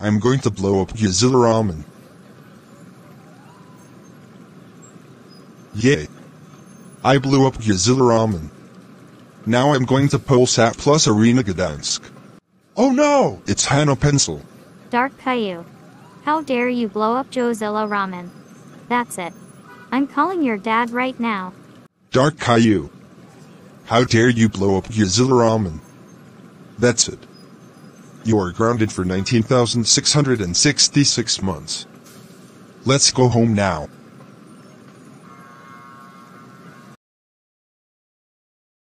I'm going to blow up Gyozilla Ramen. Yay. I blew up Gyozilla Ramen. Now I'm going to Polsat plus Arena Gdansk. Oh no! It's Hannah Pencil. Dark Caillou. How dare you blow up Gyozilla Ramen? That's it. I'm calling your dad right now. Dark Caillou. How dare you blow up Godzilla Ramen? That's it. You are grounded for 19,666 months. Let's go home now.